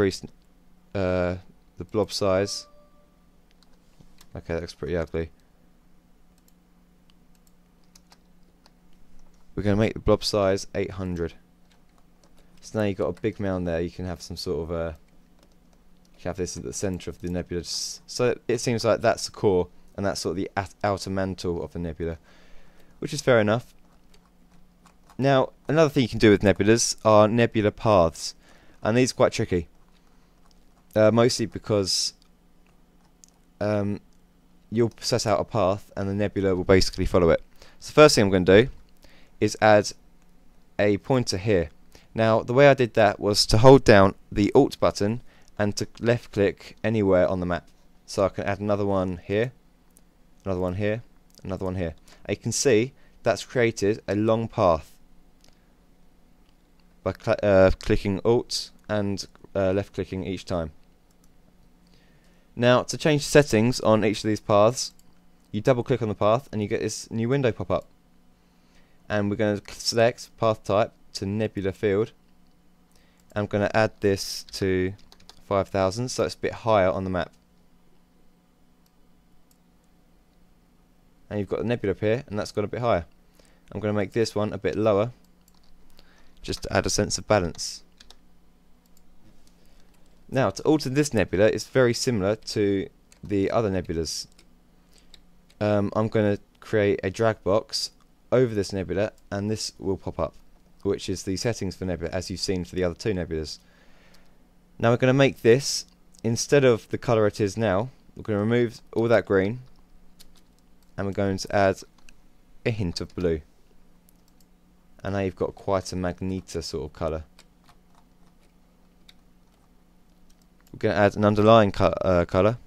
increase uh, the blob size. Okay, that looks pretty ugly. We're going to make the blob size 800. So now you've got a big mound there, you can have some sort of uh, you have this at the centre of the nebula. So it seems like that's the core, and that's sort of the outer mantle of the nebula, which is fair enough. Now, another thing you can do with nebulas are nebula paths, and these are quite tricky. Uh, mostly because um, you'll set out a path, and the nebula will basically follow it. So the first thing I'm going to do is add a pointer here. Now, the way I did that was to hold down the Alt button and to left click anywhere on the map. So I can add another one here, another one here, another one here. And you can see that's created a long path by cl uh, clicking Alt and uh, left clicking each time. Now to change settings on each of these paths you double click on the path and you get this new window pop up. And we're going to select path type to nebula field. I'm going to add this to 5000 so it's a bit higher on the map. And you've got the nebula up here and that's got a bit higher. I'm going to make this one a bit lower just to add a sense of balance. Now, to alter this nebula, it's very similar to the other nebulas. Um, I'm going to create a drag box over this nebula, and this will pop up, which is the settings for nebula, as you've seen for the other two nebulas. Now we're going to make this, instead of the colour it is now, we're going to remove all that green, and we're going to add a hint of blue and now you've got quite a magenta sort of colour. We're going to add an underlying co uh, colour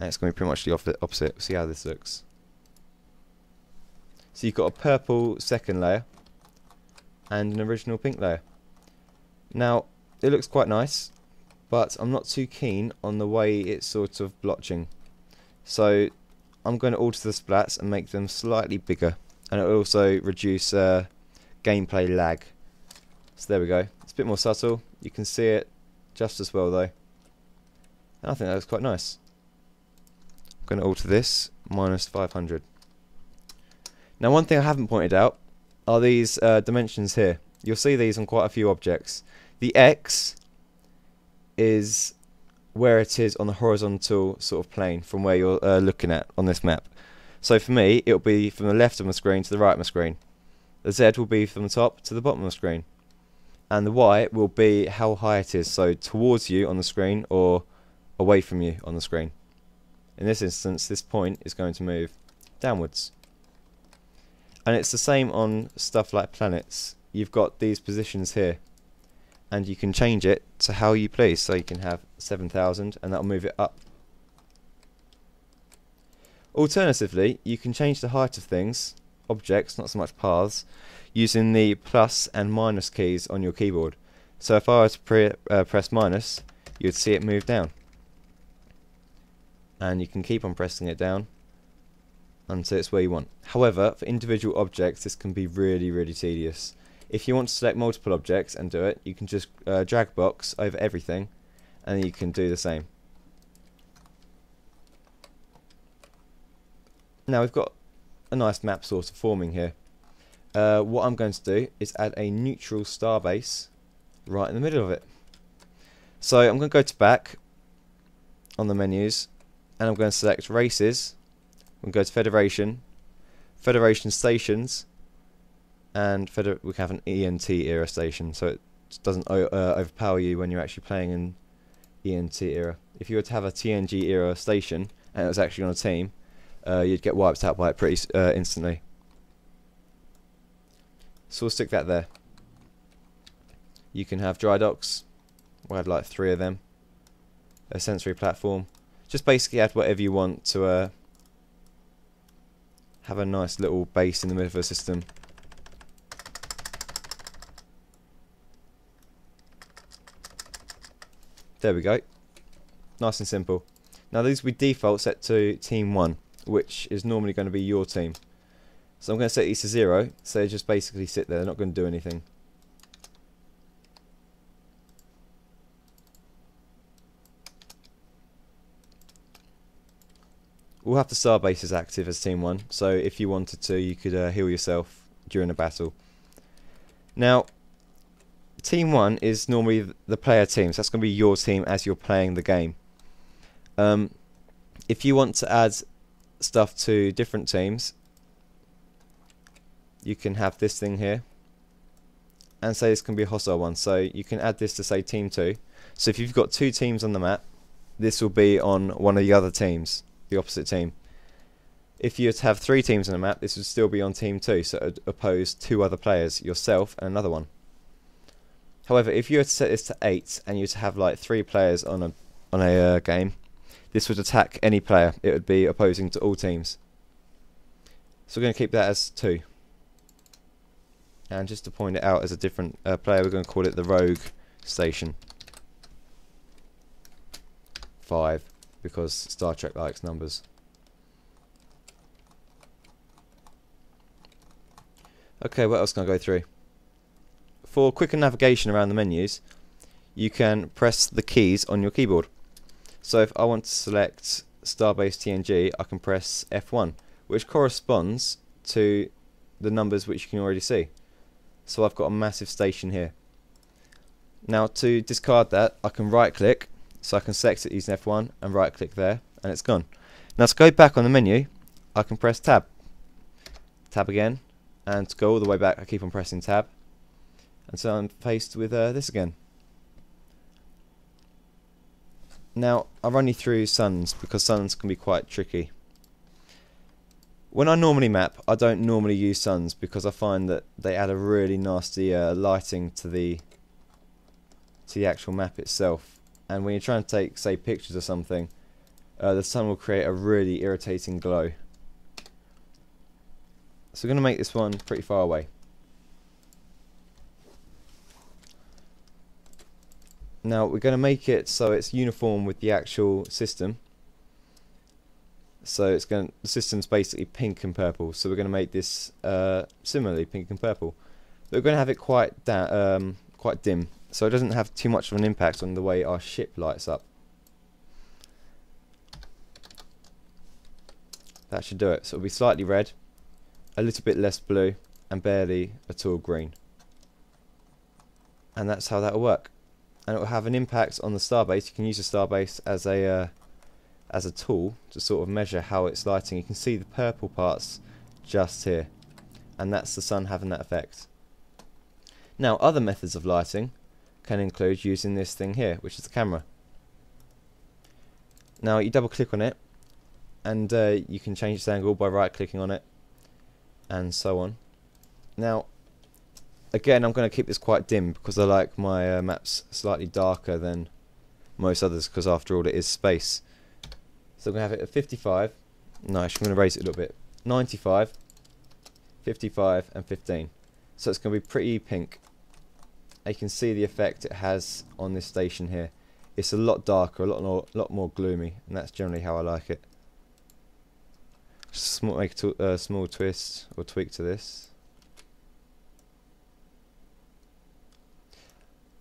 and it's going to be pretty much the opposite. We'll See how this looks. So you've got a purple second layer and an original pink layer. Now it looks quite nice but I'm not too keen on the way it's sort of blotching. So I'm going to alter the splats and make them slightly bigger and it will also reduce uh, gameplay lag. So there we go. It's a bit more subtle. You can see it just as well though. And I think that looks quite nice. I'm going to alter this, minus 500. Now one thing I haven't pointed out are these uh, dimensions here. You'll see these on quite a few objects. The X is where it is on the horizontal sort of plane from where you're uh, looking at on this map. So for me, it'll be from the left of my screen to the right of my screen. The Z will be from the top to the bottom of the screen. And the Y will be how high it is, so towards you on the screen or away from you on the screen. In this instance, this point is going to move downwards. And it's the same on stuff like planets. You've got these positions here. And you can change it to how you please. So you can have 7,000 and that'll move it up. Alternatively, you can change the height of things objects, not so much paths, using the plus and minus keys on your keyboard. So if I was to pre uh, press minus, you'd see it move down. And you can keep on pressing it down until it's where you want. However, for individual objects, this can be really, really tedious. If you want to select multiple objects and do it, you can just uh, drag box over everything, and you can do the same. Now we've got a nice map sort of forming here. Uh, what I'm going to do is add a neutral star base right in the middle of it. So I'm going to go to back on the menus and I'm going to select races. I'm go to Federation, Federation stations, and Feder we can have an ENT era station so it doesn't uh, overpower you when you're actually playing in ENT era. If you were to have a TNG era station and it was actually on a team, uh, you'd get wiped out by it pretty uh, instantly. So we'll stick that there. You can have dry docks. We'll add like three of them. A sensory platform. Just basically add whatever you want to uh, have a nice little base in the middle of the system. There we go. Nice and simple. Now these will be default set to team 1 which is normally going to be your team. So I'm going to set these to zero, so they just basically sit there, they're not going to do anything. We'll have the star bases active as team one. So if you wanted to, you could uh, heal yourself during a battle. Now, team one is normally the player team, so that's going to be your team as you're playing the game. Um, if you want to add stuff to different teams, you can have this thing here, and say this can be a hostile one. So you can add this to say team two. So if you've got two teams on the map, this will be on one of the other teams, the opposite team. If you have three teams on the map, this would still be on team two, so it would oppose two other players, yourself and another one. However, if you were to set this to 8 and you were to have like 3 players on a on a uh, game, this would attack any player. It would be opposing to all teams. So we're going to keep that as 2. And just to point it out as a different uh, player, we're going to call it the Rogue Station. 5, because Star Trek likes numbers. Okay, what else can I go through? for quicker navigation around the menus, you can press the keys on your keyboard. So if I want to select Starbase TNG, I can press F1, which corresponds to the numbers which you can already see. So I've got a massive station here. Now to discard that, I can right click, so I can select it using F1 and right click there, and it's gone. Now to go back on the menu, I can press tab. Tab again, and to go all the way back, I keep on pressing tab and so I'm faced with uh, this again. Now, I'll run you through suns, because suns can be quite tricky. When I normally map, I don't normally use suns, because I find that they add a really nasty uh, lighting to the to the actual map itself. And when you're trying to take, say, pictures or something, uh, the sun will create a really irritating glow. So we're going to make this one pretty far away. Now we're going to make it so it's uniform with the actual system. So it's going the system's basically pink and purple. So we're going to make this uh, similarly pink and purple. But we're going to have it quite um, quite dim, so it doesn't have too much of an impact on the way our ship lights up. That should do it. So it'll be slightly red, a little bit less blue, and barely at all green. And that's how that'll work and it will have an impact on the starbase. You can use the starbase as a uh, as a tool to sort of measure how it's lighting. You can see the purple parts just here, and that's the sun having that effect. Now, other methods of lighting can include using this thing here, which is the camera. Now, you double click on it, and uh, you can change its angle by right clicking on it, and so on. Now, again, I'm going to keep this quite dim because I like my uh, maps slightly darker than most others because after all it is space. So I'm going to have it at 55. Nice, I'm going to raise it a little bit. 95, 55 and 15. So it's going to be pretty pink. You can see the effect it has on this station here. It's a lot darker, a lot more, lot more gloomy, and that's generally how I like it. Just make a uh, small twist or tweak to this.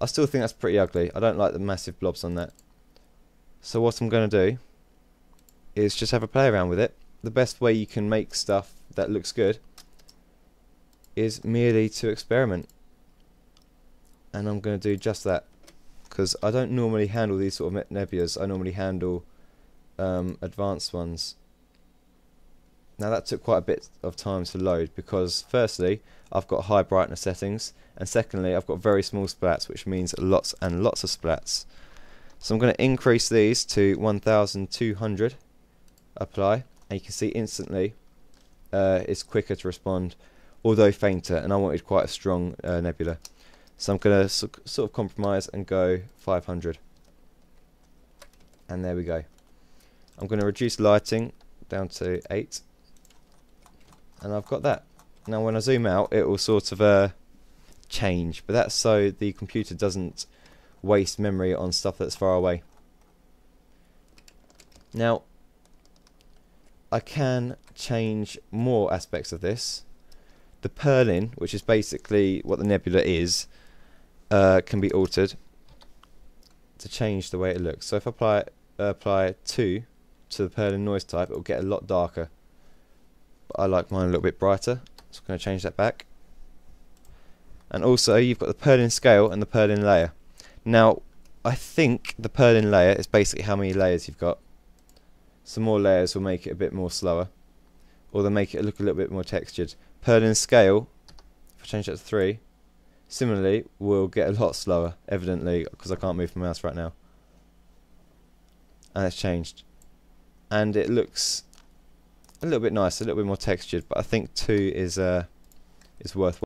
I still think that's pretty ugly. I don't like the massive blobs on that. So what I'm going to do is just have a play around with it. The best way you can make stuff that looks good is merely to experiment. And I'm going to do just that. Because I don't normally handle these sort of nebulas. I normally handle um, advanced ones. Now that took quite a bit of time to load because firstly I've got high brightness settings and secondly I've got very small splats which means lots and lots of splats. So I'm going to increase these to 1200 apply and you can see instantly uh, it's quicker to respond although fainter and I wanted quite a strong uh, nebula. So I'm going to so sort of compromise and go 500 and there we go. I'm going to reduce lighting down to 8 and I've got that. Now when I zoom out it will sort of uh, change but that's so the computer doesn't waste memory on stuff that's far away. Now I can change more aspects of this. The Perlin, which is basically what the nebula is, uh, can be altered to change the way it looks. So if I apply, apply 2 to the Perlin noise type, it will get a lot darker. But I like mine a little bit brighter, so I'm going to change that back. And also, you've got the Perlin scale and the Perlin layer. Now, I think the Perlin layer is basically how many layers you've got. Some more layers will make it a bit more slower, or they'll make it look a little bit more textured. Perlin scale, if I change that to 3, similarly will get a lot slower, evidently, because I can't move my mouse right now. And it's changed. And it looks a little bit nicer, a little bit more textured, but I think 2 is uh, is worth